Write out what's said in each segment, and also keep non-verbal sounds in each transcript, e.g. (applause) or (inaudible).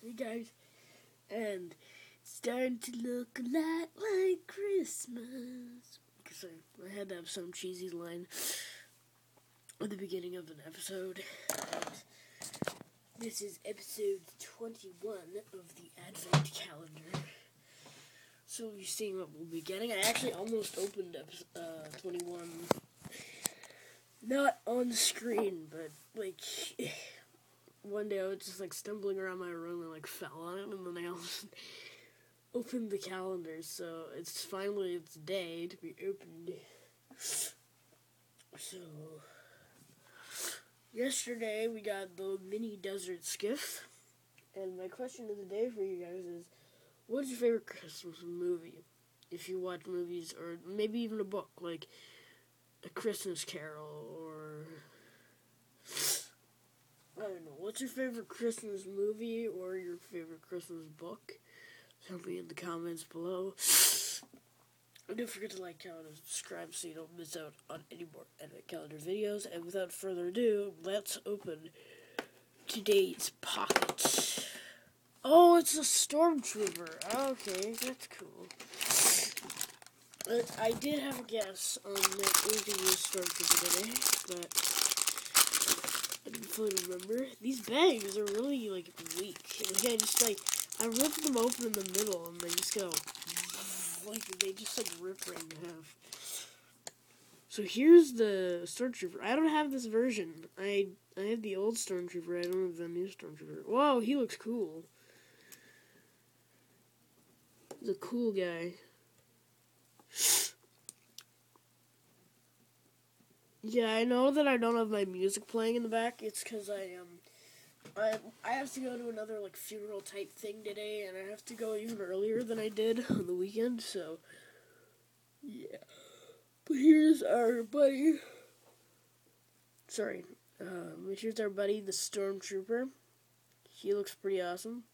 Hey guys, and it's starting to look a lot like Christmas. Because I, I had to have some cheesy line at the beginning of an episode. This is episode 21 of the Advent Calendar. So you're seeing what we'll be getting. I actually almost opened episode, uh, 21. Not on screen, but like (laughs) one day I was just like stumbling around my room and like fell on it, and then I (laughs) opened the calendar. So it's finally its day to be opened. So yesterday we got the mini desert skiff, and my question of the day for you guys is, what's your favorite Christmas movie? If you watch movies, or maybe even a book like A Christmas Carol or I don't know. What's your favorite Christmas movie or your favorite Christmas book? Tell me in the comments below. And don't forget to like, comment, and subscribe so you don't miss out on any more Advent Calendar videos. And without further ado, let's open today's pocket. Oh, it's a stormtrooper. Okay, that's cool. I did have a guess on was going to be stormtrooper today, Remember. These bags are really like weak. Like I just like I rip them open in the middle and they just go like they just like rip right in half. So here's the Stormtrooper. I don't have this version. I I have the old Stormtrooper. I don't have the new Stormtrooper. Whoa, he looks cool. He's a cool guy. Yeah, I know that I don't have my music playing in the back. It's because I um, I I have to go to another like funeral type thing today, and I have to go even earlier than I did on the weekend. So, yeah. But here's our buddy. Sorry, um, here's our buddy, the stormtrooper. He looks pretty awesome.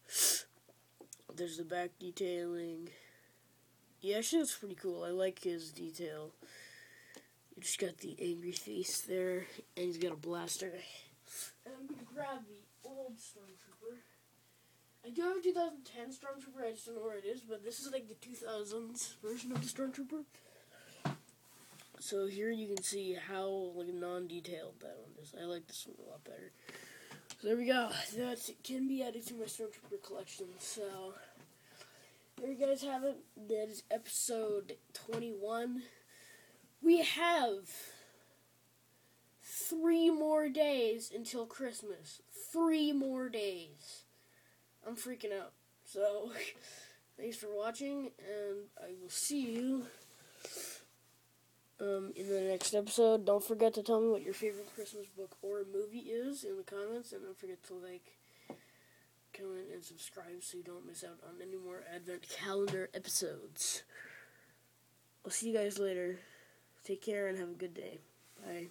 There's the back detailing. Yeah, actually, looks pretty cool. I like his detail. Just got the angry face there, and he's got a blaster. And I'm gonna grab the old Stormtrooper. I do have a 2010 Stormtrooper, I just don't know where it is, but this is like the 2000s version of the Stormtrooper. So here you can see how like non-detailed that one is. I like this one a lot better. So there we go. That can be added to my Stormtrooper collection. So there you guys have it. That is episode 21 we have three more days until Christmas. Three more days. I'm freaking out. So, (laughs) thanks for watching, and I will see you um, in the next episode. Don't forget to tell me what your favorite Christmas book or movie is in the comments, and don't forget to like, comment, and subscribe so you don't miss out on any more Advent Calendar episodes. I'll see you guys later. Take care and have a good day. Bye.